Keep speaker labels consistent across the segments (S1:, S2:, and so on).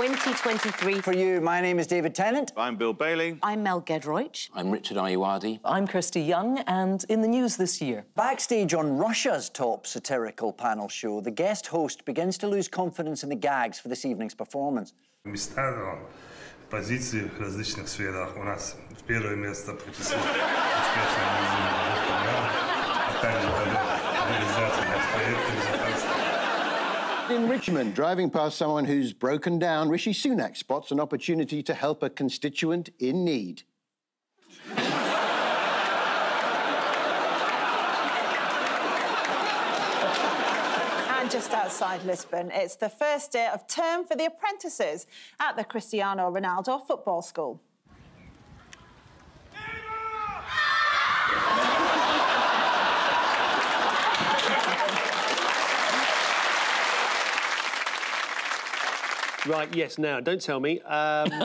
S1: 2023.
S2: For you, my name is David Tennant.
S3: I'm Bill Bailey.
S1: I'm Mel Giedroyc.
S4: I'm Richard Ayoade.
S5: I'm Kirsty Young, and in the news this year.
S2: Backstage on Russia's top satirical panel show, the guest host begins to lose confidence in the gags for this evening's performance.
S6: различных сферах. У нас первое место а также
S7: In Richmond, driving past someone who's broken down, Rishi Sunak spots an opportunity to help a constituent in need.
S8: And just outside Lisbon, it's the first day of term for the apprentices at the Cristiano Ronaldo Football School.
S9: Right, yes, now, don't tell me. Um,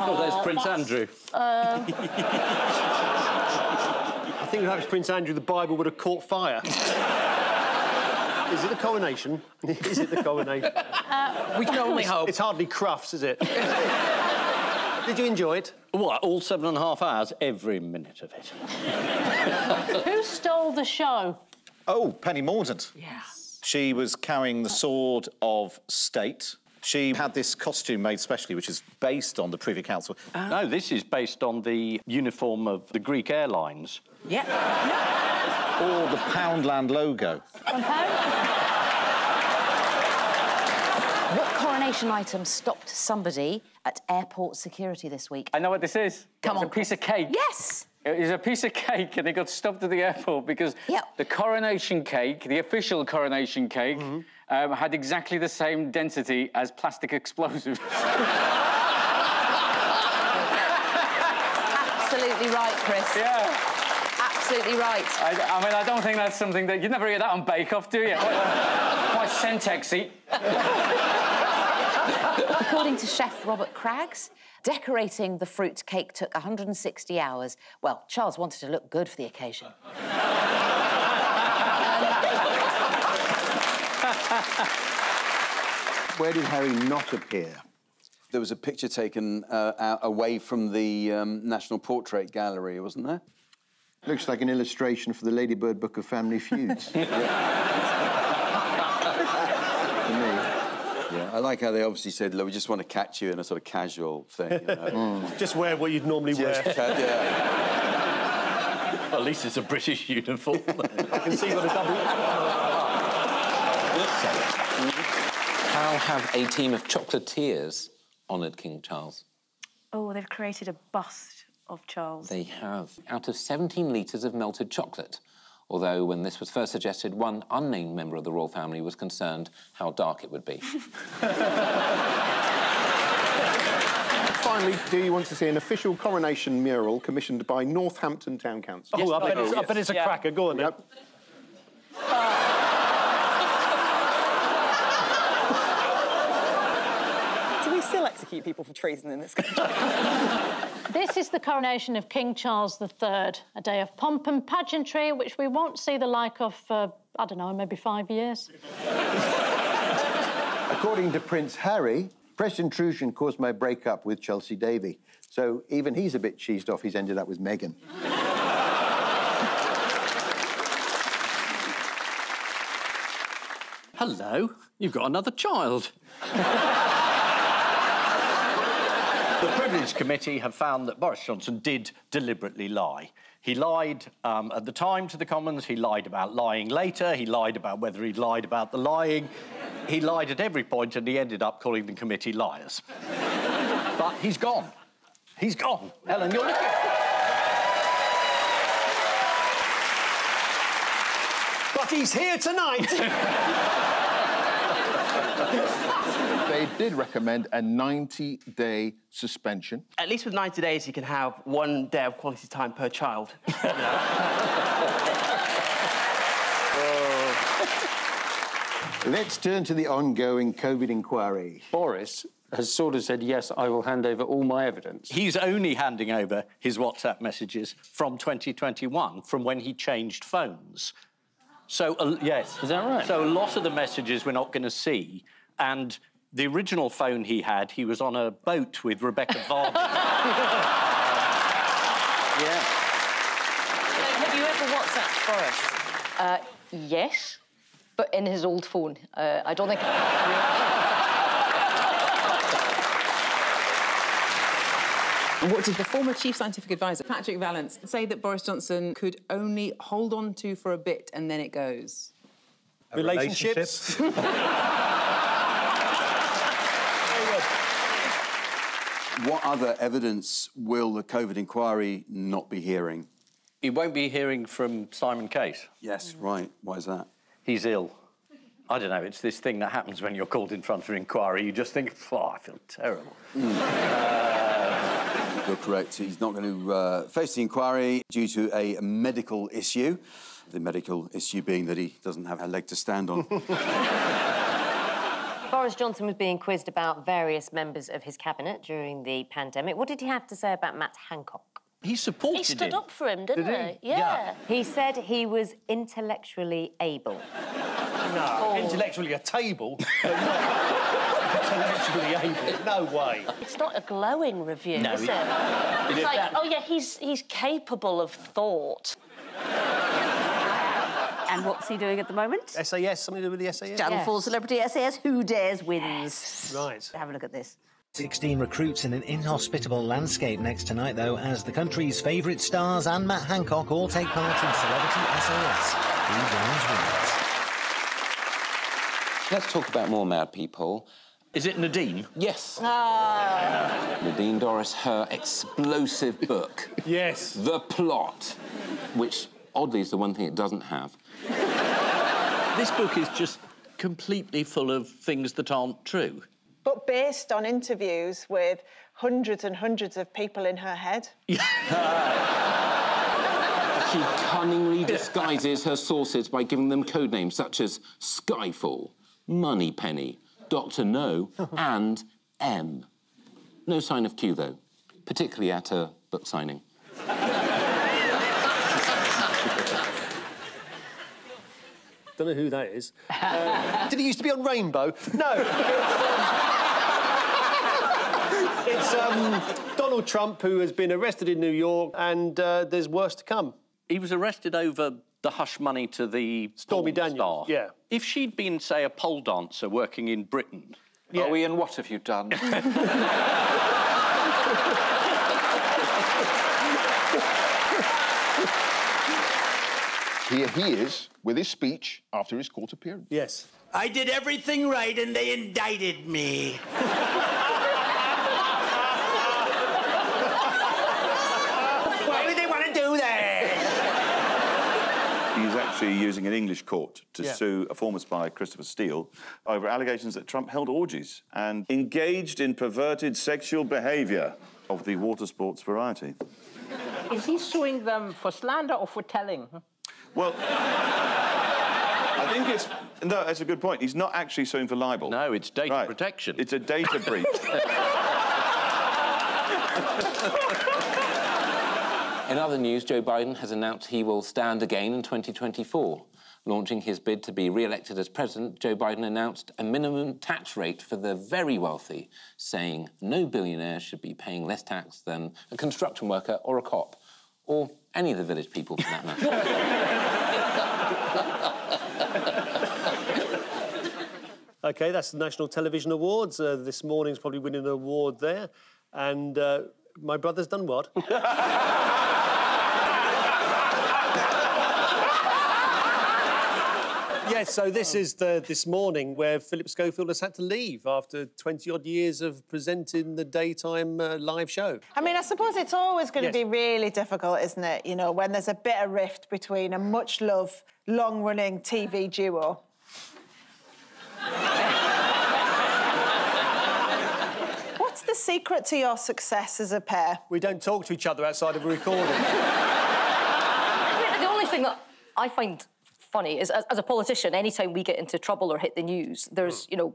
S4: Oh, there's Prince Andrew.
S9: I think if that was Prince Andrew, the Bible would have caught fire. Is it the coronation? is it the coronation?
S4: We can only hope.
S9: It's hardly Crufts, is it? Did you enjoy it?
S4: What, all seven and a half hours? Every minute of it.
S10: Who stole the show?
S3: Oh, Penny Mordaunt.
S10: Yeah.
S3: She was carrying the sword of state. She had this costume made specially, which is based on the Privy Council. Ah.
S4: No, this is based on the uniform of the Greek airlines.
S1: Yeah.
S3: Or the Poundland logo.
S1: What coronation item stopped somebody at airport security this week?
S11: I know what this is.
S1: Come
S11: it's
S1: on,
S11: a piece of cake.
S1: Yes.
S11: It is a piece of cake, and it got stopped at the airport because
S1: Yep.
S11: the coronation cake, the official coronation cake,
S9: Mm-hmm.
S11: um, had exactly the same density as plastic explosives.
S1: Absolutely right, Chris.
S11: yeah.
S1: Absolutely right.
S11: I, I mean, I don't think that's something that You'd never hear that on Bake Off, do you? Quite Semtexy.
S1: According to chef Robert Craggs, decorating the fruit cake took 160 hours. Well, Charles wanted to look good for the occasion.
S7: Where did Harry not appear?
S12: There was a picture taken uh, out, away from the um, National Portrait Gallery, wasn't there?
S7: Looks like an illustration for the Ladybird Book of Family Feuds.
S12: Yeah, I like how they obviously said, "Look, we just want to catch you in a sort of casual thing." You know?
S9: Just wear what you'd normally
S12: Just
S9: wear.
S12: ca- yeah.
S4: At least it's a British uniform.
S9: I can see what a double...
S4: How have a team of chocolatiers honoured King Charles?
S10: Oh, they've created a bust of Charles.
S4: They have. Out of 17 litres of melted chocolate. Although, when this was first suggested, one unnamed member of the royal family was concerned how dark it would be.
S13: Finally, do you want to see an official coronation mural commissioned by Northampton Town Council?
S9: Oh, I, bet it's, I bet it's a cracker. Go on, then.
S13: Yep. Ah.
S8: Do we still execute people for treason in this country?
S10: This is the coronation of King Charles III, a day of pomp and pageantry which we won't see the like of for, I don't know, maybe five years.
S7: According to Prince Harry, press intrusion caused my breakup with Chelsy Davy. So even he's a bit cheesed off he's ended up with Meghan.
S4: Hello, you've got another child. Privilege Committee have found that Boris Johnson did deliberately lie. He lied um, at the time to the Commons, he lied about lying later, he lied about whether he'd lied about the lying. He lied at every point and he ended up calling the committee liars. but he's gone. He's gone. Ellen, you're looking.
S9: But he's here tonight!
S13: They did recommend a 90-day suspension.
S14: At least with 90 days, you can have one day of quality time per child.
S7: Let's turn to the ongoing COVID inquiry.
S15: Boris has sort of said, yes, I will hand over all my evidence.
S4: He's only handing over his WhatsApp messages from 2021, from when he changed phones. So, uh, yes.
S15: Is that right?
S4: So, a lot of the messages we're not going to see And the original phone he had, he was on a boat with Rebekah Vardy.
S16: yeah. have you ever WhatsApped Boris?
S17: Uh, yes, but in his old phone. Uh, I don't think.
S18: And what did the former chief scientific advisor, Patrick Vallance, say that Boris Johnson could only hold on to for a bit and then it goes?
S9: Relationships.
S12: What other evidence will the COVID inquiry not be hearing?
S4: He won't be hearing from Simon Case.
S12: Yes, right. Why is that?
S4: He's ill. I don't know, it's this thing that happens when you're called in front of an inquiry. You just think, oh, I feel terrible.
S12: Uh, You're correct. He's not going to uh, face the inquiry due to a medical issue. The medical issue being that he doesn't have a leg to stand on.
S19: Boris Johnson was being quizzed about various members of his cabinet during the pandemic. What did he have to say about Matt Hancock?
S4: He supported
S19: He stood
S4: him.
S19: up for him, didn't
S4: Did
S19: he? Yeah. He said he was intellectually able.
S9: No, oh. intellectually a table, intellectually able. No way.
S20: It's not a glowing review,
S9: No,
S20: is
S9: it-
S20: it?
S9: it
S20: It's like, oh yeah, he's he's capable of thought.
S21: And what's he doing at the moment?
S9: SAS, something to do with the SAS?
S21: Channel 4 celebrity SAS Who Dares Wins.
S9: Right.
S21: Have a look at this.
S22: 16 recruits in an inhospitable landscape next tonight, though, as the country's favourite stars and Matt Hancock all take part in Celebrity SAS. Who Dares Wins.
S23: Let's talk about more mad people.
S4: Is it Nadine?
S23: Yes.
S8: Ah.
S23: Nadine Dorries, her explosive book.
S9: yes.
S23: The Plot, which oddly is the one thing it doesn't have.
S4: This book is just completely full of things that aren't true.
S8: But based on interviews with hundreds and hundreds of people in her head.
S23: She cunningly disguises her sources by giving them code names such as Skyfall, Moneypenny, Dr. No, and M. No sign of Q, though, particularly at a book signing.
S9: Don't know who that is. Uh, did he used to be on Rainbow? No. it's um, Donald Trump who has been arrested in New York, and uh, there's worse to come.
S4: He was arrested over the hush money to the
S9: Stormy Daniels,
S4: star.
S9: yeah.
S4: If she'd been, say, a pole dancer working in Britain. Yeah.
S23: Oh, Ian, what have you done?
S24: Here he is with his speech after his court appearance.
S9: Yes.
S25: I did everything right and they indicted me. Why would they want to do that?
S26: He's actually using an English court to
S25: Yeah.
S26: sue a former spy, Christopher Steele, over allegations that Trump held orgies and engaged in perverted sexual behaviour of the water sports variety.
S14: Is he suing them for slander or for telling?
S26: Well, I think it's no. That's a good point. He's not actually suing for libel.
S4: No, it's data
S26: Right.
S4: protection.
S26: It's a data breach.
S23: In other news, Joe Biden has announced he will stand again in 2024. Launching his bid to be re elected as president, Joe Biden announced a minimum tax rate for the very wealthy, saying no billionaire should be paying less tax than a construction worker or a cop, or any of the village people for that matter.
S9: OK, that's the National Television Awards. Uh, this morning's probably winning an award there. And uh, my brother's done what? Yes, so this is the this morning where Philip Schofield has had to leave after 20 odd years of presenting the daytime uh, live show.
S8: I mean, I suppose it's always going
S9: Yes.
S8: to be really difficult, isn't it? You know, when there's a bit of rift between a much loved, long running TV duo. What's the secret to your success as a pair?
S9: We don't talk to each other outside of a recording.
S17: I mean, the only thing that I find funny is, as, as a politician, anytime we get into trouble or hit the news, there's, mm. you know,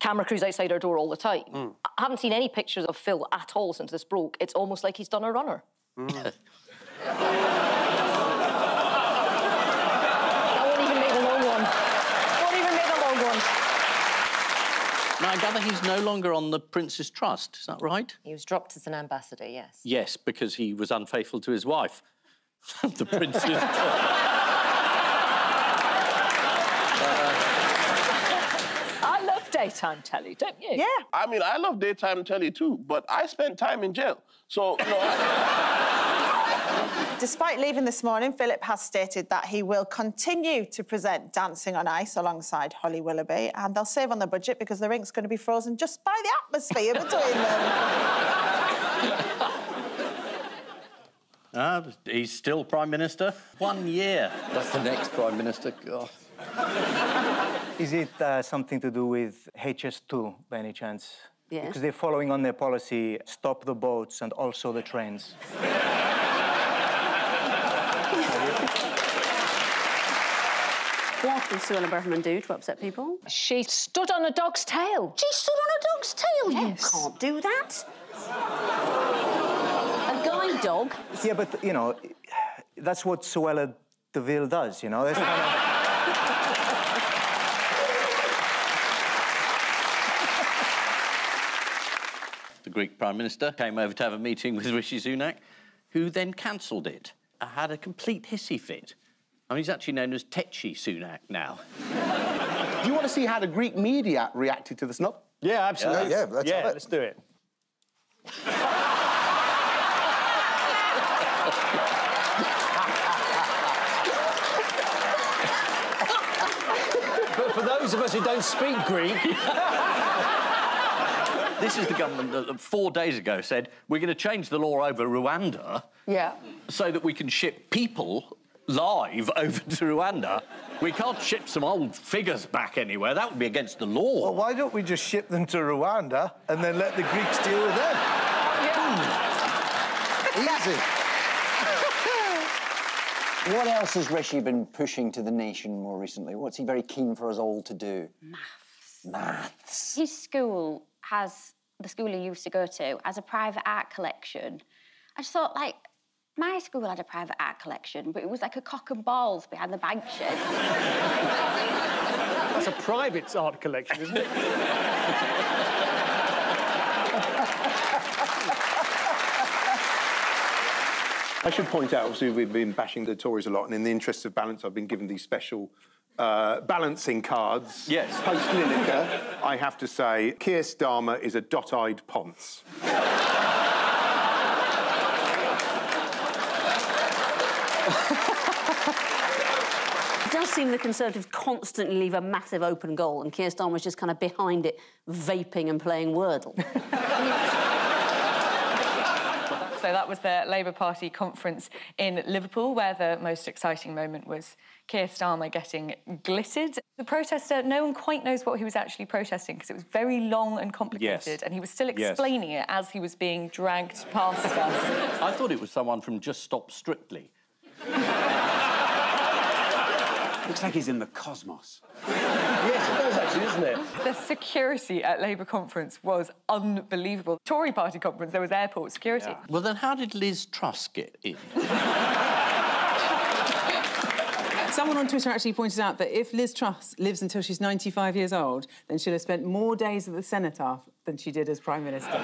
S17: camera crews outside our door all the time. Mm. I haven't seen any pictures of Phil at all since this broke. It's almost like he's done a runner. Mm. I won't even make the long one. Won't even make the long one.
S4: Now, I gather he's no longer on the Prince's Trust, is that right?
S27: He was dropped as an ambassador, yes.
S4: Yes, because he was unfaithful to his wife. the Prince's
S20: I daytime telly, don't you?
S28: Yeah. I mean, I love daytime telly too, but I spent time in jail. So, you know. I...
S8: Despite leaving this morning, Philip has stated that he will continue to present Dancing on Ice alongside Holly Willoughby, and they'll save on the budget because the rink's going to be frozen just by the atmosphere between them.
S4: Ah, he's still Prime Minister. One year. That's the next Prime Minister. God.
S29: Is it uh, something to do with HS2 by any chance?
S21: Yes.
S29: Because they're following on their policy stop the boats and also the trains.
S21: What did Suella Braverman do to upset people?
S10: She stood on a dog's tail.
S21: She stood on a dog's tail?
S10: Yes.
S21: You can't do that. A guide dog?
S29: Yeah, but, you know, that's what Suella de Vil does, you know? That's kind of...
S4: The Greek Prime Minister came over to have a meeting with Rishi Sunak, who then cancelled it. I had a complete hissy fit. I mean, he's actually known as Tetchy Sunak now.
S13: Do you want to see how the Greek media reacted to the snub?
S9: Yeah, absolutely.
S13: Yeah, yeah, let's have it.
S9: let's do it. but for those of us who don't speak Greek,
S4: This is the government that uh, four days ago said we're going to change the law over Rwanda
S21: Yeah.
S4: so that we can ship people live over to Rwanda. We can't ship some old figures back anywhere. That would be against the law.
S30: Well, why don't we just ship them to Rwanda and then let the Greeks deal with them? Hmm.
S7: Easy.
S31: What else has Rishi been pushing to the nation more recently? What's he very keen for us all to do? Maths. Maths.
S32: His school has the school he used to go to has a private art collection. I just thought, like, my school had a private art collection, but it was like a cock and balls behind the bank shed.
S9: that's a private art collection, isn't it?
S13: I should point out, obviously, we've been bashing the Tories a lot, and in the interest of balance, I've been given these special uh, balancing cards.
S4: Yes.
S13: Post Lineker, I have to say, Keir Starmer is a dot-eyed ponce.
S21: It does seem the Conservatives constantly leave a massive open goal, and Keir Starmer's just kind of behind it, vaping and playing Wordle.
S33: So that was the Labour Party conference in Liverpool, where the most exciting moment was Keir Starmer getting glittered. The protester, no one quite knows what he was actually protesting because it was very long and complicated,
S4: Yes.
S33: and he was still
S4: Yes.
S33: explaining it as he was being dragged past us.
S4: I thought it was someone from Just Stop Strictly.
S12: Looks like he's in the cosmos.
S33: yes, it does actually, doesn't it? The security at Labour conference was unbelievable. Tory party conference, there was airport security.
S4: Well, then how did Liz Truss get in?
S18: Someone on Twitter actually pointed out that if Liz Truss lives until she's 95 years old, then she'll have spent more days at the cenotaph than she did as Prime Minister.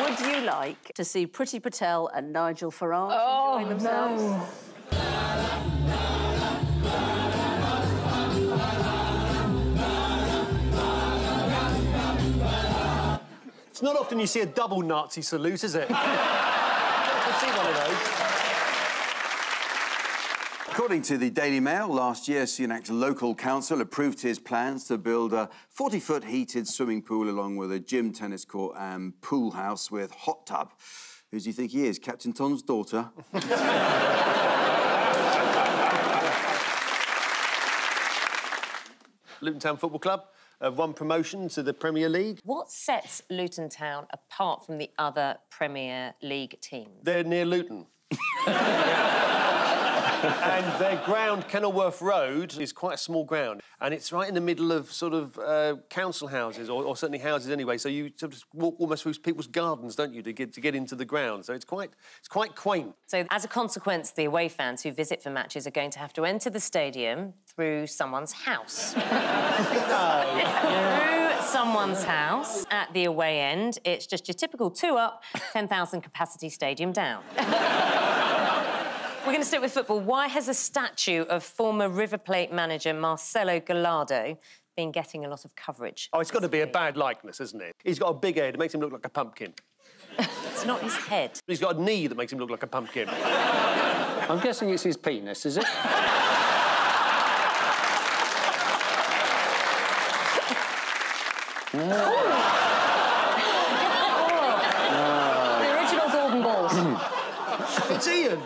S21: Would you like to see Priti Patel and Nigel Farage
S10: Oh,
S21: enjoying themselves?
S10: no.
S9: It's not often you see a double Nazi salute, is it? I see one of those.
S12: According to the Daily Mail, last year Sunak's local council approved his plans to build a 40-foot heated swimming pool along with a gym, tennis court and pool house with hot tub. Who do you think he is? Captain Tom's daughter?
S9: Luton Town Football Club have won promotion to the Premier League.
S27: What sets Luton Town apart from the other Premier League teams?
S9: They're near Luton. and their ground, Kenilworth Road, is quite a small ground, and it's right in the middle of sort of uh, council houses, or, or certainly houses anyway. So you sort of walk almost through people's gardens, don't you, to get to get into the ground? So it's quite it's quite quaint.
S19: So, as a consequence, the away fans who visit for matches are going to have to enter the stadium through someone's house. through someone's house at the away end. It's just your typical two up, 10,000 capacity stadium down. We're going to stick with football. Why has a statue of former River Plate manager Marcelo Gallardo been getting a lot of coverage?
S9: Oh, it's got to be a bad likeness, isn't it? He's got a big head. It makes him look like a pumpkin.
S19: It's not his head.
S9: He's got a knee that makes him look like a pumpkin.
S14: I'm guessing it's his penis, is it? Oh.
S17: The original golden balls.
S9: it's Ian.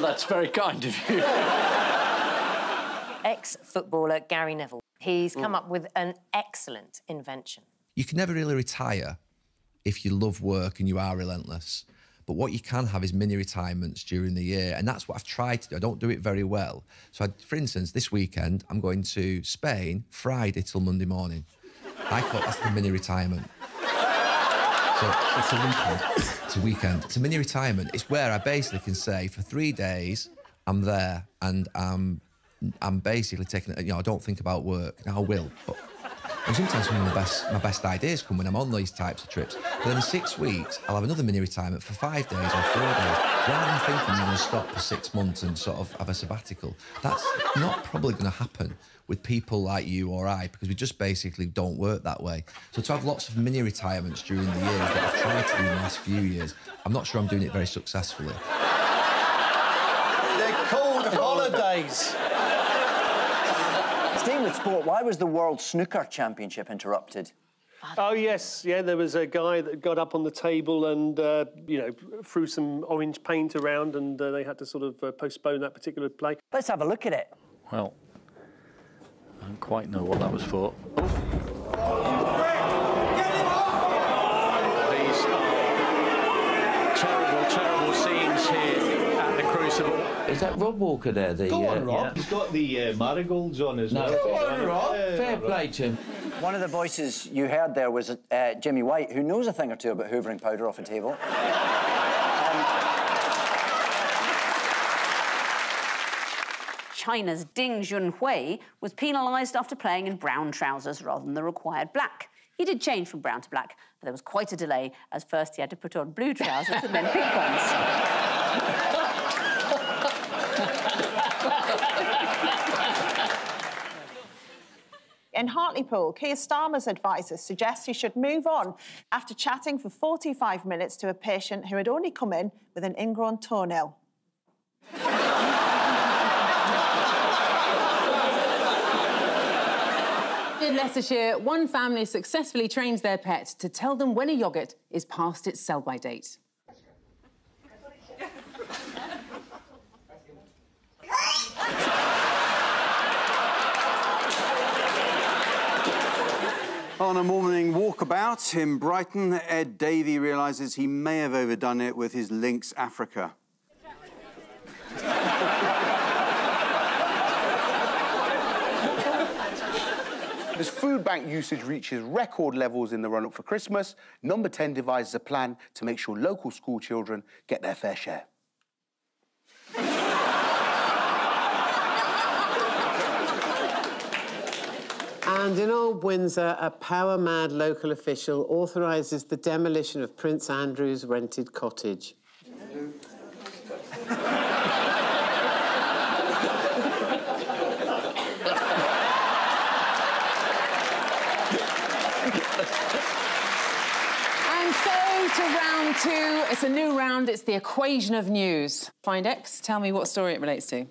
S4: well, that's very kind of you.
S19: Ex-footballer Gary Neville. He's come up with an excellent invention.
S34: You can never really retire if you love work and you are relentless. But what you can have is mini retirements during the year. And that's what I've tried to do. I don't do it very well. So, I, for instance, this weekend, I'm going to Spain Friday till Monday morning. I call that's the mini retirement. So it's a weekend. It's a weekend. It's a mini retirement. It's where I basically can say for three days I'm there and I'm I'm basically taking it. You know, I don't think about work. Now I will, but and sometimes some of my best my best ideas come when I'm on these types of trips. But then in six weeks, I'll have another mini retirement for five days or four days. Rather than thinking I'm going to stop for six months and sort of have a sabbatical, that's not probably going to happen with people like you or I because we just basically don't work that way. So to have lots of mini retirements during the years that I've tried to do in the last few years, I'm not sure I'm doing it very successfully.
S9: They're called holidays.
S31: Staying with sport, why was the World Snooker Championship interrupted?
S9: Oh yes, yeah. There was a guy that got up on the table and uh, you know threw some orange paint around, and uh, they had to sort of uh, postpone that particular play.
S31: Let's have a look at it.
S4: Well, I don't quite know what that was for. These terrible, terrible scenes here at the Crucible.
S22: Is that Rob Walker there? The,
S35: Go on,
S22: uh,
S35: Rob. He's got the uh, marigolds on as
S22: No,
S35: well.
S22: go on, Rob. Fair play to him.
S31: One of the voices you heard there was uh, Jimmy White, who knows a thing or two about hoovering powder off a table.
S21: China's Ding Junhui was penalised after playing in brown trousers rather than the required black. He did change from brown to black, but there was quite a delay, as first he had to put on blue trousers and then pink ones.
S8: In Hartlepool, Keir Starmer's advisors suggest he should move on after chatting for 45 minutes to a patient who had only come in with an ingrown toenail.
S18: In Leicestershire, one family successfully trains their pet to tell them when a yoghurt is past its sell-by date.
S12: On a morning walkabout in Brighton, Ed Davey realises he may have overdone it with his Lynx Africa.
S13: As food bank usage reaches record levels in the run up for Christmas, Number 10 devises a plan to make sure local school children get their fair share.
S36: And in Old Windsor, a power mad local official authorises the demolition of Prince Andrew's rented cottage.
S18: And so to two, it's a new round, it's the equation of news. Find X, tell me what story it relates to.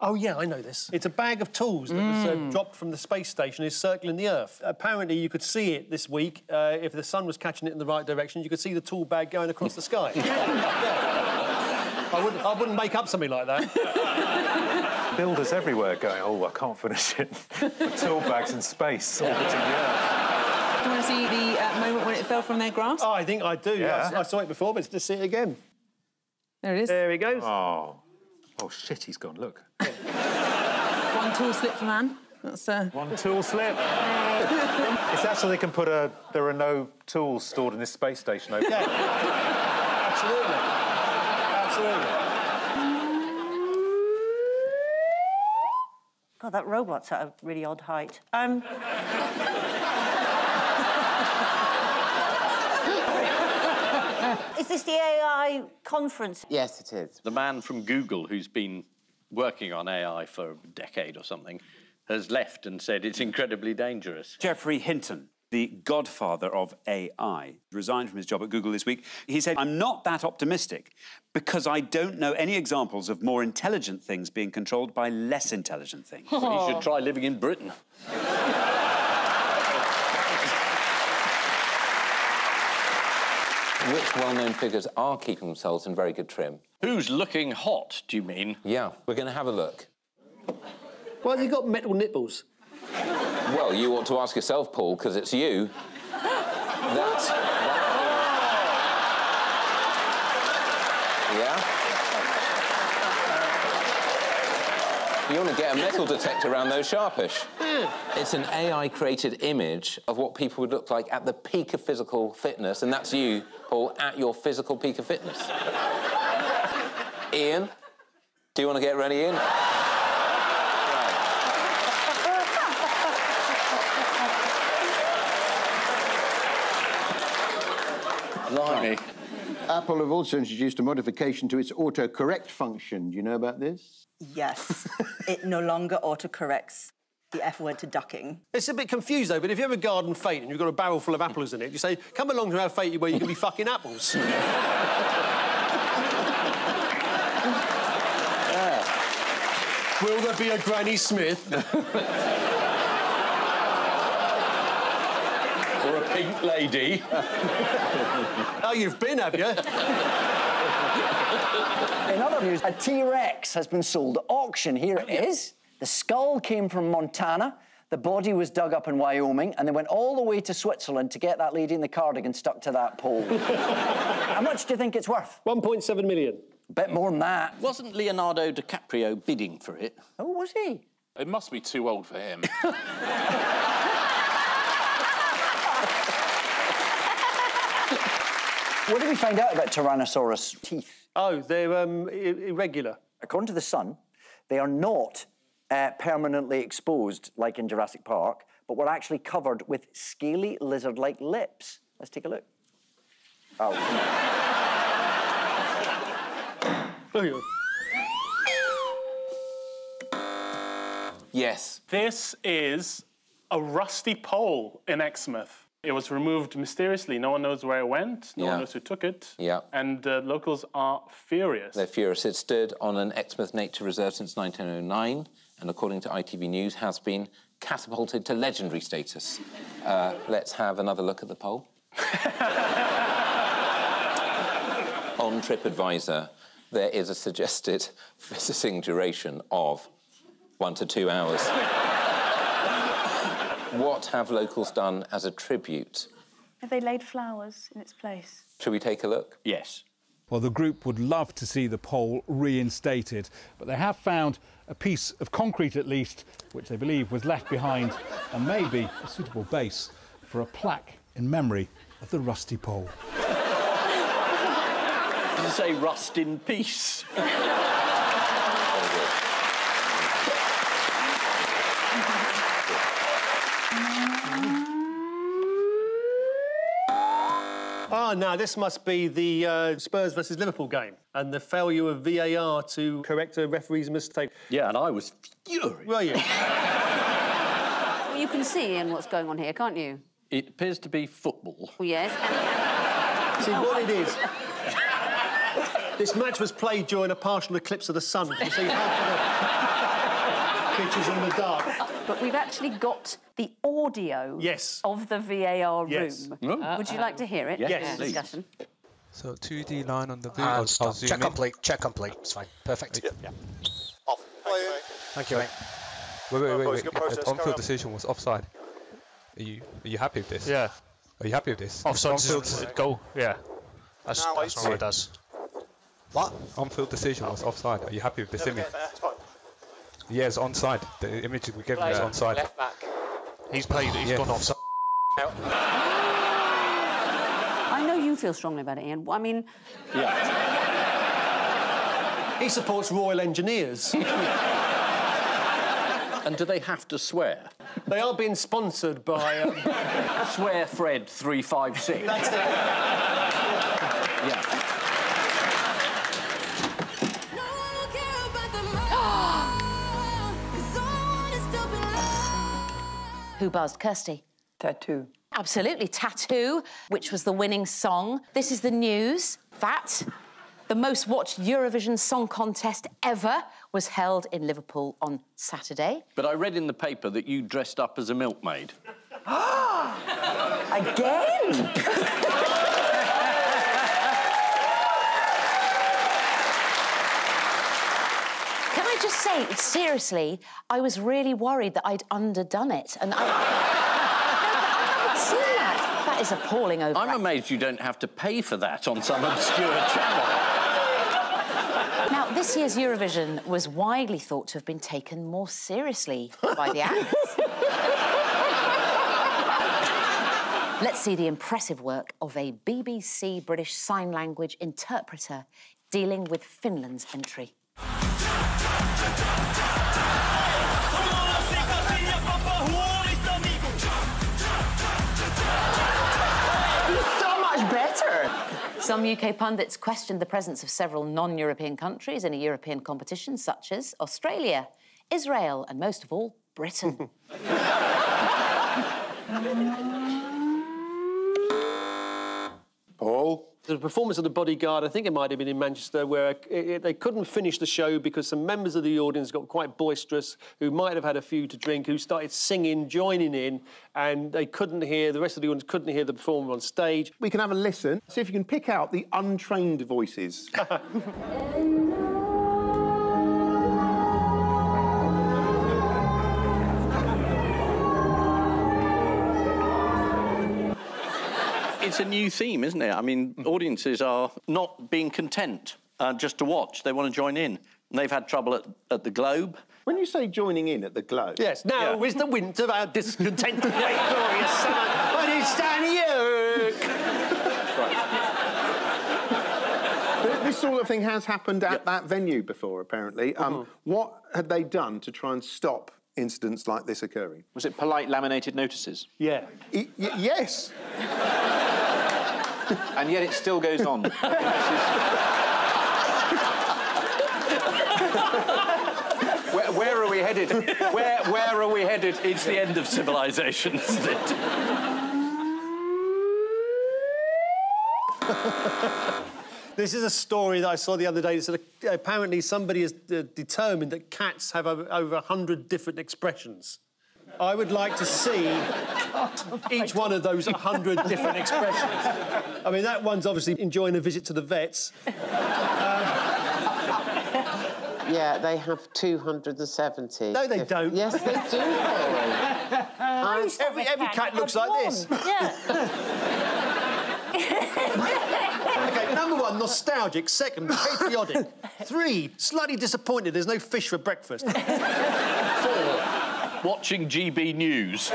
S9: Oh yeah, I know this. It's a bag of tools that was uh, dropped from the space station is circling the Earth. Apparently, you could see it this week uh, if the sun was catching it in the right direction. You could see the tool bag going across the sky. I wouldn't, I wouldn't make up something like that.
S37: Builders everywhere going, oh, I can't finish it. Tool bags in space orbiting the Earth.
S18: Do you want to see the uh, moment when it fell from their grasp?
S9: Oh, I think I do.
S18: Yeah.
S9: I, I saw it before, but to see it again.
S18: There it is.
S9: There he goes.
S38: Oh. Oh, shit, he's gone. Look.
S18: One tool slip for man. That's uh...
S38: One tool slip. Is that so they can put a... There are no tools stored in this space station over
S9: Yeah. Absolutely. Absolutely.
S22: God, that robot's at a really odd height. Um, is this the AI conference?
S31: Yes, it is.
S4: The man from Google who's been working on AI for a decade or something has left and said it's incredibly dangerous.
S39: Geoffrey Hinton, the godfather of AI, resigned from his job at Google this week. He said, I'm not that optimistic because I don't know any examples of more intelligent things being controlled by less intelligent things.
S4: You should try living in Britain.
S23: Which well-known figures are keeping themselves in very good trim?
S4: Who's looking hot, do you mean?
S23: Yeah, we're going to have a look.
S9: Why have you got metal nipples?
S23: Well, you ought to ask yourself, Paul, because it's you. That's... Yeah? You want to get a metal detector around those sharpish. Hmm. It's an AI-created image of what people would look like at the peak of physical fitness, and that's you, Paul, at your physical peak of fitness. Ian, do you want to get ready, Ian?
S12: Blimey. Apple have also introduced a modification to its autocorrect function. Do you know about this?
S22: Yes. it no longer autocorrects the F word to ducking.
S9: It's a bit confused though, but if you have a garden fete and you've got a barrel full of apples in it, you say, come along to our fete where you can be fucking apples. Will there be a Granny Smith?
S4: or a pink lady?
S9: oh, you've been, have you?
S31: In other news, a T-Rex has been sold at auction. Here it is. The skull came from Montana. The body was dug up in Wyoming, and they went all the way to Switzerland to get that lady in the cardigan stuck to that pole. How much do you think it's worth?
S9: 1.7 million.
S31: A Bit more than that.
S4: Wasn't Leonardo DiCaprio bidding for it?
S31: Oh, was he?
S40: It must be too old for him.
S31: What did we find out about Tyrannosaurus teeth?
S9: Oh, they're um, irregular.
S31: According to The Sun, they are not uh, permanently exposed like in Jurassic Park, but were actually covered with scaly lizard-like lips. Let's take a look. Oh.
S40: Yes. This is a rusty pole in Exmouth. It was removed mysteriously. No one knows where it went. No
S23: Yeah.
S40: one knows who took it.
S23: Yeah.
S40: And uh, locals are furious.
S23: They're furious. It stood on an Exmouth Nature Reserve since 1909, and according to ITV News, has been catapulted to legendary status. Uh, let's have another look at the poll. on TripAdvisor, there is a suggested visiting duration of one to two hours. What have locals done as a tribute?
S20: Have they laid flowers in its place?
S23: Should we take a look?
S4: Yes.
S37: Well, the group would love to see the pole reinstated, but they have found a piece of concrete at least, which they believe was left behind, and maybe a suitable base for a plaque in memory of the rusty pole.
S4: Does it say rust in peace?
S9: now this must be the uh, Spurs versus Liverpool game and the failure of VAR to correct a referee's mistake.
S4: Yeah, and I was furious.
S9: Were you?
S1: Well, you can see in what's going on here, can't you?
S4: It appears to be football.
S1: Well, yes.
S9: See what it is. this match was played during a partial eclipse of the sun. You see half of the pitches in the dark.
S1: But we've actually got the audio
S9: Yes.
S1: of the VAR
S9: Yes.
S1: room.
S9: Oh.
S1: Would you like to hear it?
S9: Yes,
S1: Yeah,
S9: please.
S1: discussion.
S41: So 2D line on the view.
S42: And
S41: I'll, I'll
S42: stop. Check
S41: in.
S42: complete. Check complete. It's fine. Perfect.
S41: Yeah. yeah. Off.
S42: Thank you, mate.
S41: Wait, wait, wait,
S42: boys,
S41: wait.
S42: good process,
S41: Uh, On-field decision was offside. Are you are you happy with this?
S42: Yeah.
S41: Are you happy with this?
S42: Offside
S41: On-field
S42: is goal. Yeah. That's,
S41: No,
S42: that's what it does.
S41: What? On-field decision was offside. Are you happy with this image? Yeah, it's onside. The image we're given is onside.
S42: Left back. He's played. He's
S41: Yeah.
S42: gone offside.
S1: I know you feel strongly about it, Ian. I mean, yeah.
S9: He supports Royal Engineers.
S4: and do they have to swear?
S9: They are being sponsored by. Um...
S4: Swear Fred 356.
S9: That's it.
S1: Who buzzed? Kirsty?
S14: Tattoo.
S1: Absolutely, Tattoo, which was the winning song. This is the news that the most watched Eurovision Song Contest ever was held in Liverpool on Saturday.
S4: But I read in the paper that you dressed up as a milkmaid.
S14: Again?
S1: Can I just say, seriously, I was really worried that I'd underdone it. And I, seen that. That is appalling over.
S4: I'm amazed you don't have to pay for that on some obscure channel.
S1: Now, this year's Eurovision was widely thought to have been taken more seriously by the acts. Let's see the impressive work of a BBC British Sign Language interpreter dealing with Finland's entry.
S14: So much better.
S1: Some UK pundits questioned the presence of several non European countries in a European competition, such as Australia, Israel, and most of all, Britain.
S9: Paul? The performance of the bodyguard, I think it might have been in Manchester, where uh, it, it- they couldn't finish the show because some members of the audience got quite boisterous, who might have had a few to drink, who started singing, joining in, and they couldn't hear, the rest of the audience couldn't hear the performer on stage.
S43: We can have a listen, see if you can pick out the untrained voices.
S4: It's a new theme, isn't it? I mean, audiences are not being content uh, just to watch. They want to join in. And they've had trouble at, at the Globe.
S43: When you say joining in at the Globe...
S9: Yes, now is the winter of our discontent, great glorious summer, when it's Danny
S43: This sort of thing has happened at that venue before, apparently. Um, What had they done to try and stop incidents like this occurring?
S13: Was it polite laminated notices?
S9: Yeah.
S43: yes.
S13: and yet it still goes on. where, where are we headed? Where, where are we headed?
S4: It's the end of civilization, isn't it?
S9: This is a story that I saw the other day. That said uh, apparently somebody has uh, determined that cats have over, over 100 different expressions. I would like to see each one of those 100 different expressions. I mean, that one's obviously enjoying a visit to the vets.
S36: Yeah, they have 270.
S9: No, they
S36: If-
S9: don't.
S36: Yes, they do. Paul.
S9: every, every cat looks like this. Yeah. okay, number one, nostalgic. Second, patriotic. Three, slightly disappointed there's no fish for breakfast.
S4: Four, watching GB News.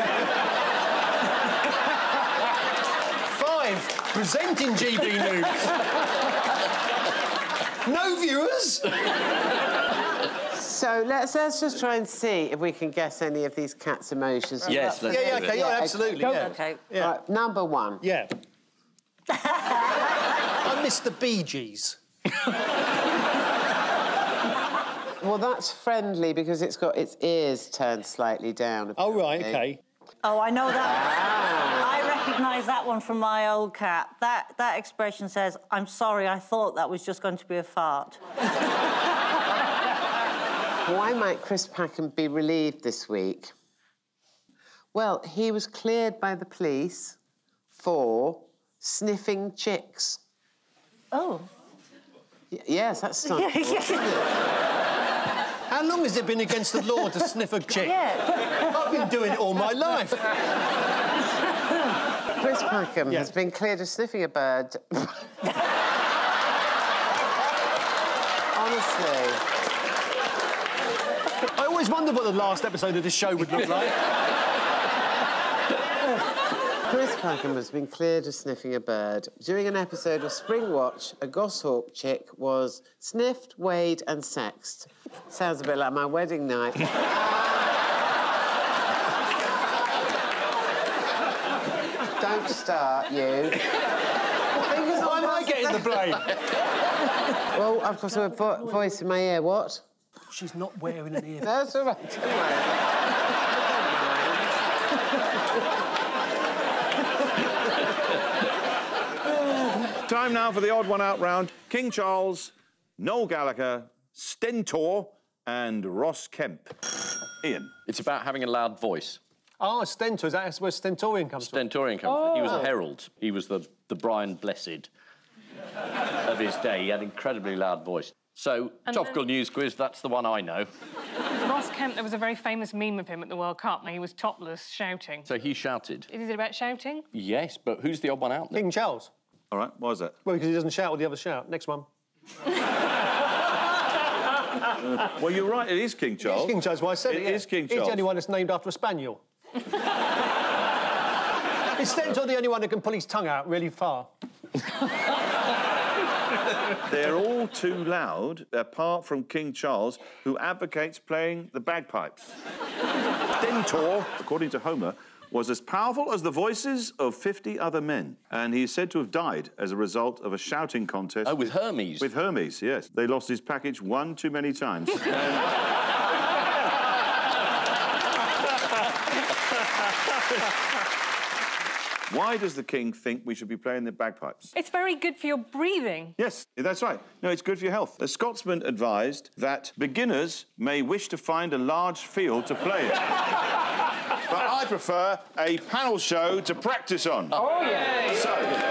S9: Five, presenting GB News. no viewers.
S36: So let's let's just try and see if we can guess any of these cats' emotions.
S9: Yes, let's Yeah, yeah, do it. okay, yeah, absolutely, yeah.
S36: Okay.
S9: Yeah.
S36: Right, number one.
S9: Yeah. I miss the Bee Gees.
S36: Well, that's friendly because it's got its ears turned slightly down.
S9: Oh, right, okay.
S22: Oh, I know that. Ah. I recognise that one from my old cat. That that expression says, "I'm sorry, I thought that was just going to be a fart."
S36: Why might Chris Packham be relieved this week? Well, he was cleared by the police for sniffing chicks.
S22: Oh.
S36: Y- yes, that's not.
S9: How long has it been against the law to sniff a chick?
S22: Yeah.
S9: I've been doing it all my life.
S36: Chris Packham has been cleared of sniffing a bird. Honestly.
S9: I always wondered what the last episode of this show would look like.
S36: Chris Packham has been cleared of sniffing a bird. During an episode of Springwatch, a goshawk chick was sniffed, weighed, and sexed. Sounds a bit like my wedding night. Don't start, you.
S9: Why am I getting the blame?
S36: well, I've got a vo- voice in my ear. What?
S9: She's not wearing an ear.
S36: That's all right.
S26: Time now for the odd one out round. King Charles, Noel Gallagher, Stentor, and Ross Kemp. Ian.
S4: It's about having a loud voice.
S9: Oh, Stentor, is that where Stentorian comes from?
S4: Stentorian comes from. He was a
S9: Oh.
S4: herald. He was the, the Brian Blessed of his day. He had an incredibly loud voice. So,
S44: And
S4: topical
S44: then-
S4: news quiz, that's the one I know.
S44: Ross Kemp, there was a very famous meme of him at the World Cup, and he was topless shouting.
S4: So he shouted.
S44: Is it about shouting?
S4: Yes, but who's the odd one out?
S9: King Charles.
S26: All right, why is that?
S9: Well, because he doesn't shout what the others shout. Next one.
S26: well, you're right, it is King Charles.
S9: It's King Charles, why I said it.
S26: It
S9: yeah.
S26: is King
S9: He's the only one that's named after a spaniel. is Stentor the only one that can pull his tongue out really far?
S26: They're all too loud, apart from King Charles, who advocates playing the bagpipes. Stentor, according to Homer, was as powerful as the voices of 50 other men, and he is said to have died as a result of a shouting contest. Oh,
S4: with Hermes?
S26: With Hermes, yes. They lost his package one too many times. Why does the king think we should be playing the bagpipes?
S44: It's very good for your breathing.
S26: Yes, that's right. No, it's good for your health. A Scotsman advised that beginners may wish to find a large field to play in. I prefer a panel show to practice on.
S44: Oh, yeah.
S26: So,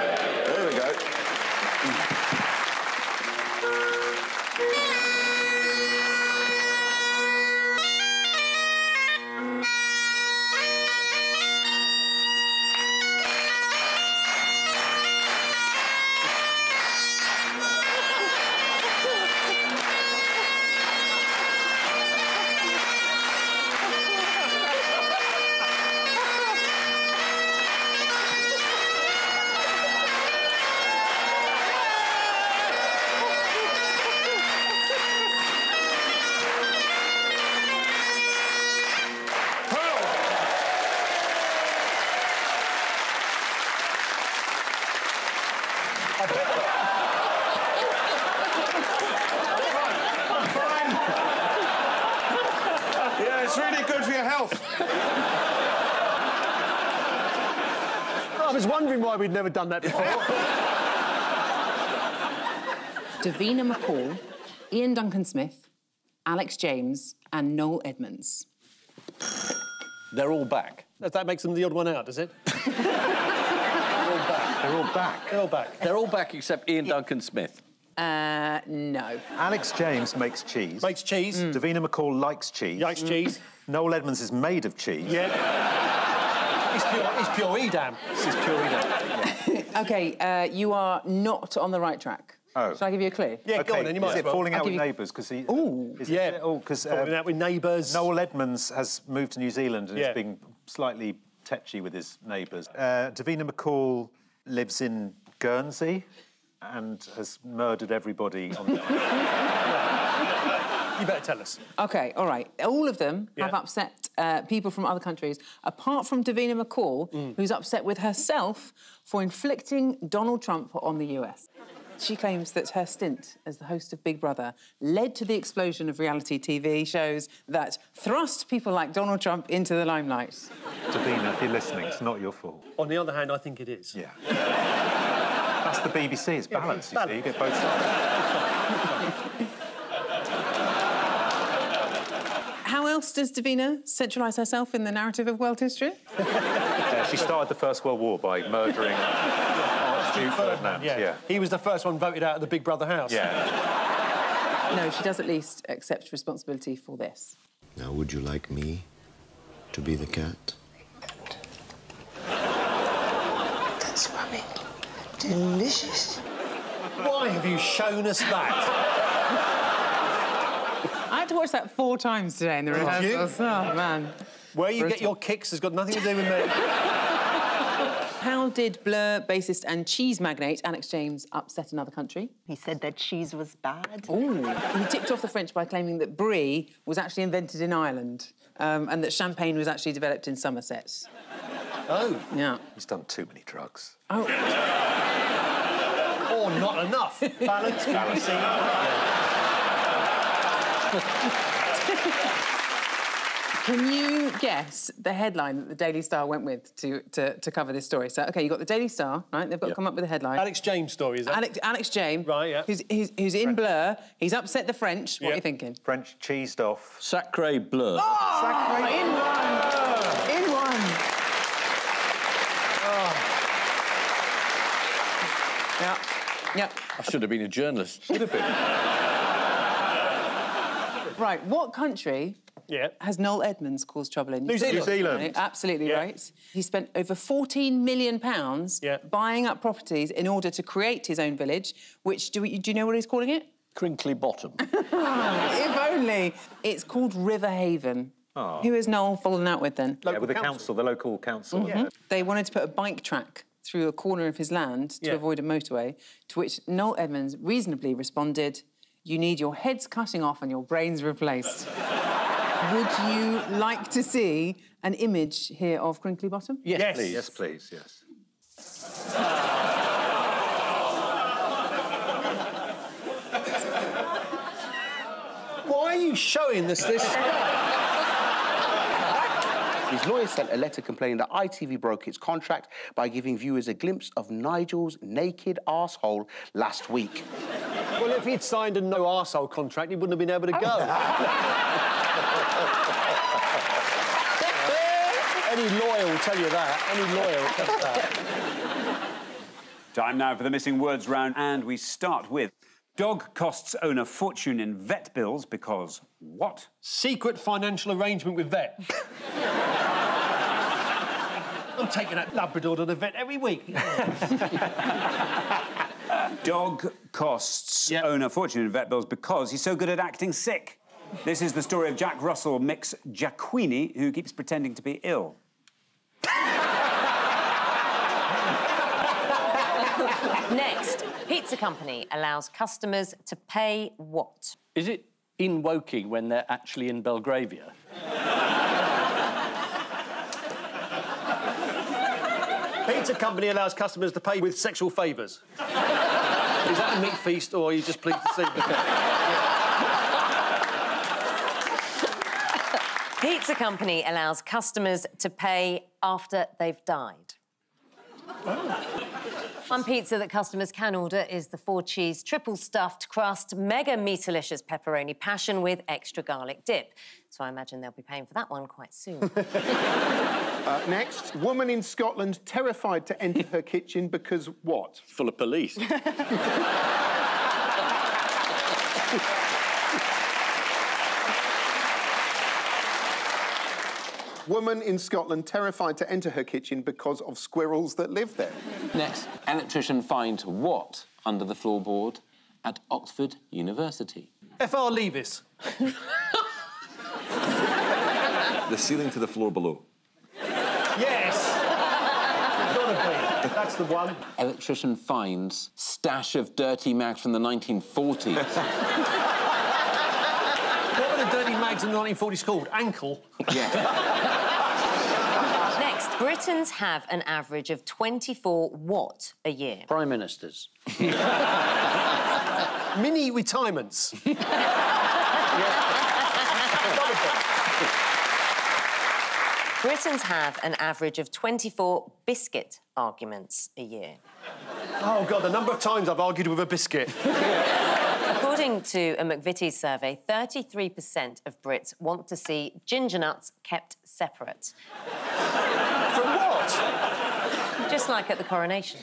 S9: was we'd never done that before.
S18: Davina McCall, Ian Duncan Smith, Alex James, and Noel Edmonds.
S4: They're all back.
S9: That, that makes them the odd one out, does it?
S4: They're all back.
S9: They're all back.
S4: They're all back They're all back except Ian Duncan Smith.
S18: Uh, no.
S37: Alex James makes cheese.
S9: Makes cheese.
S37: Davina McCall likes cheese.
S9: Likes cheese.
S37: Noel Edmonds is made of cheese.
S9: Yeah. It's pure, it's pure Edam.
S37: This is pure Edam.
S18: OK, uh, you are not on the right track.
S37: Oh.
S18: Shall I give you a clue?
S9: Yeah,
S37: okay.
S9: go on then, you might
S37: is it
S9: well.
S37: falling out with
S18: you-
S37: neighbours? Because he.
S18: Ooh.
S37: Is
S9: Yeah.
S37: It, oh, because
S9: Falling out with neighbours.
S37: Noel Edmonds has moved to New Zealand and
S9: Yeah.
S37: is being slightly tetchy with his neighbours. Uh, Davina McCall lives in Guernsey and has murdered everybody on the
S9: You better tell us.
S18: OK, all right. All of them have upset uh, people from other countries, apart from Davina McCall,
S9: Mm.
S18: who's upset with herself for inflicting Donald Trump on the US. She claims that her stint as the host of Big Brother led to the explosion of reality TV shows that thrust people like Donald Trump into the limelight.
S37: Davina, if you're listening, it's not your fault.
S9: On the other hand, I think it is.
S37: Yeah. That's the BBC. It's balanced, you see. You get both sides.
S18: How else does Davina centralise herself in the narrative of world history?
S37: Yeah, she started the First World War by murdering Archduke Ferdinand.
S9: Yeah.
S37: yeah.
S9: He was the first one voted out of the Big Brother house. Yeah.
S18: No, she does at least accept responsibility for this.
S7: Now, would you like me to be the cat.
S36: That's rummy. Delicious.
S9: Why have you shown us that?
S18: I had to watch that four times today in the
S9: Did you?
S18: rehearsals. Oh, man.
S9: Where you get your kicks has got nothing to do with me.
S18: How did Blur bassist and cheese magnate Alex James upset another country?
S45: He said that cheese was bad.
S18: Ooh. he tipped off the French by claiming that brie was actually invented in Ireland um, and that champagne was actually developed in Somerset.
S9: Oh.
S18: Yeah.
S37: He's done too many drugs.
S18: Oh.
S9: or not enough. Balance, balancing.
S18: Can you guess the headline that the Daily Star went with to, to, to cover this story? So, OK, you've got the Daily Star, right? They've got to come up with a headline.
S9: Alex James story, is that?
S18: Alex, Alex James,
S9: Right, yeah.
S18: who's, who's, who's in Blur. He's upset the French. What are you thinking?
S37: French cheesed off.
S4: Sacre bleu.
S18: Oh, in one! In one! Oh. Yeah. Yeah.
S4: I should have been a journalist. Should have been.
S18: Right, what country
S9: yeah.
S18: has Noel Edmonds caused trouble in?
S9: New Zealand. New Zealand.
S18: Absolutely
S9: Yeah.
S18: right. He spent over 14 million pounds buying up properties in order to create his own village, which, do, we, do you know what he's calling it?
S4: Crinkley Bottom.
S18: if only. It's called River Haven.
S37: Oh.
S18: Who has Noel fallen out with then?
S37: yeah, with the council, the local council.
S18: Mhm. They wanted to put a bike track through a corner of his land to
S37: Yeah.
S18: avoid a motorway, to which Noel Edmonds reasonably responded, You need your heads cutting off and your brains replaced. Would you like to see an image here of Crinkley Bottom?
S37: Yes, please. Yes, please, yes.
S9: Why are you showing us this?
S13: His lawyer sent a letter complaining that ITV broke its contract by giving viewers a glimpse of Nigel's naked asshole last week.
S9: Well, if he'd signed a no arsehole contract, he wouldn't have been able to go. Any lawyer will tell you that. Any lawyer will tell you that.
S39: Time now for the missing words round, and we start with dog costs owner fortune in vet bills because what?
S9: Secret financial arrangement with vet. I'm taking that Labrador to the vet every week.
S39: Dog costs owner fortune in vet bills because he's so good at acting sick. This is the story of Jack Russell Mix Jacquini, who keeps pretending to be ill.
S19: Next, pizza company allows customers to pay what?
S4: Is it in Woking when they're actually in Belgravia?
S9: Pizza company allows customers to pay with sexual favours. Is that a meat feast, or are you just pleased to see me?
S19: Pizza company allows customers to pay after they've died. Oh. One pizza that customers can order is the four cheese triple stuffed crust mega meatalicious pepperoni passion with extra garlic dip. So I imagine they'll be paying for that one quite soon.
S43: Uh, next, woman in Scotland terrified to enter her kitchen because what?
S4: Full of police.
S43: Woman in Scotland terrified to enter her kitchen because of squirrels that live there.
S23: Next, electrician finds what under the floorboard at Oxford University?
S9: F.R. Leavis.
S26: The ceiling to the floor below.
S9: Yes! Gotta be. That's the one.
S23: Electrician finds stash of dirty mags from the 1940s.
S9: What were the dirty mags in the 1940s called? Ankle?
S19: Next, Britons have an average of 24 what a year?
S4: Prime ministers.
S9: Mini retirements.
S19: Britons have an average of 24 biscuit arguments a year.
S9: Oh, God, the number of times I've argued with a biscuit.
S19: According to a McVitie's survey, 33% of Brits want to see ginger nuts kept separate.
S9: From what?
S19: Just like at the coronation.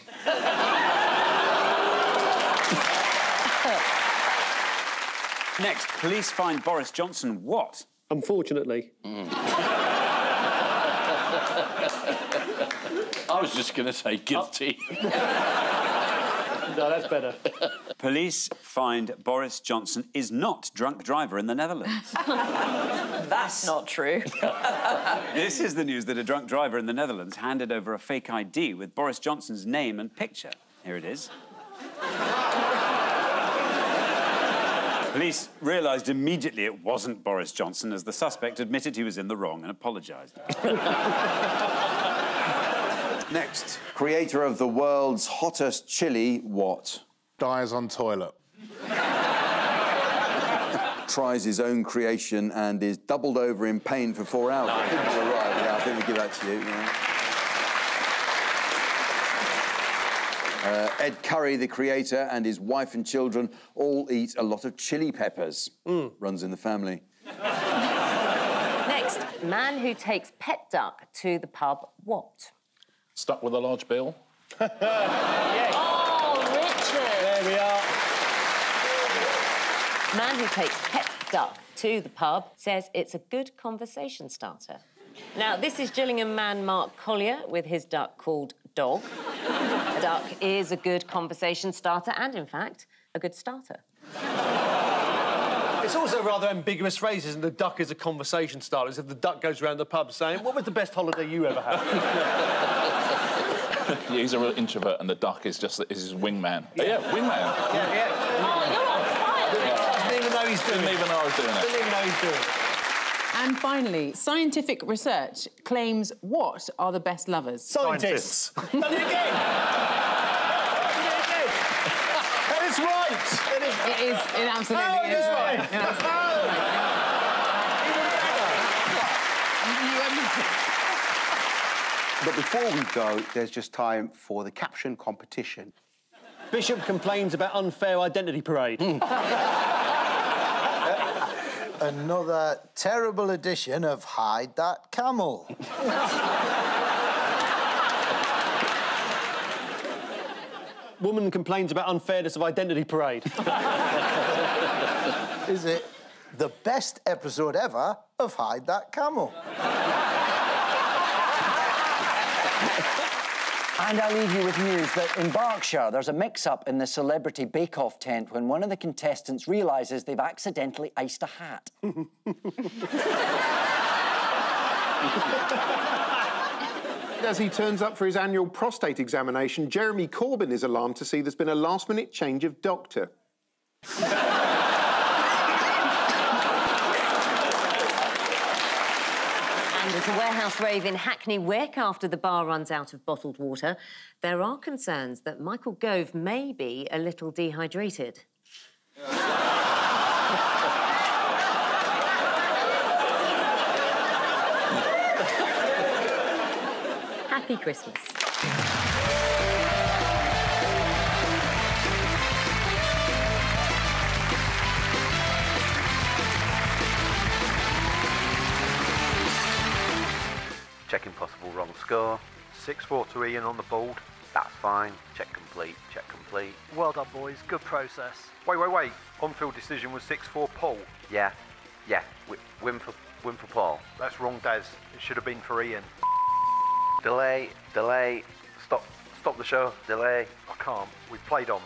S39: Next, police find Boris Johnson what?
S9: Unfortunately.
S4: I was just going to say guilty.
S9: no, that's better.
S39: Police find Boris Johnson is not drunk driver in the Netherlands.
S33: That's not true.
S39: this is the news that a drunk driver in the Netherlands handed over a fake ID with Boris Johnson's name and picture. Here it is. Police realised immediately it wasn't Boris Johnson as the suspect admitted he was in the wrong and apologised.
S12: Next, creator of the world's hottest chili, what?
S46: Dies on toilet.
S12: Tries his own creation and is doubled over in pain for four hours. I think you're right. Yeah, I think we give that to you. yeah. Uh, Ed Curry, the creator, and his wife and children all eat a lot of chili peppers. Runs in the family.
S19: Next, man who takes pet duck to the pub, what?
S47: Stuck with a large bill.
S19: Oh, Richard!
S9: There we are.
S19: Man who takes pet duck to the pub says it's a good conversation starter. Now, this is Gillingham man Mark Collier with his duck called Dog. a duck is a good conversation starter and, in fact, a good starter.
S9: It's also a rather ambiguous phrase, isn't it? The duck is a conversation starter. As if the duck goes around the pub saying, What was the best holiday you ever had?
S47: yeah, he's a real introvert, and the duck is just is his wingman. Yeah, wingman.
S9: yeah, yeah. Oh, Didn't even know he's doing
S47: Didn't
S9: it.
S47: even know I was doing it.
S9: Didn't even know he's doing it.
S18: And finally, scientific research claims what are the best lovers?
S9: Scientists. Done it again. That is right.
S18: It is. It is. It absolutely
S9: Oh,
S18: is
S9: yeah.
S18: right. It absolutely-
S48: But before we go, there's just time for the caption competition.
S9: Bishop complains about unfair identity parade. Hmm.
S49: Another terrible edition of Hide That Camel.
S9: Woman complains about unfairness of identity parade.
S49: Is it the best episode ever of Hide That Camel?
S31: And I leave you with news that in Berkshire, there's a mix up in the celebrity Bake Off tent when one of the contestants realises they've accidentally iced a hat.
S43: As he turns up for his annual prostate examination, Jeremy Corbyn is alarmed to see there's been a last minute change of doctor.
S19: And a warehouse rave in Hackney Wick after the bar runs out of bottled water. There are concerns that Michael Gove may be a little dehydrated. Happy Christmas.
S13: Checking possible wrong score. 6-4 to Ian on the board. That's fine. Check complete. Check complete.
S50: Well done, boys. Good process.
S13: Wait, wait, wait. On-field decision was 6-4 Paul. Yeah. Yeah. Wi- Win for win for Paul.
S49: That's wrong, Des. It should have been for Ian.
S13: Delay. Delay. Stop. Stop the show. Delay.
S49: I can't. We've played on.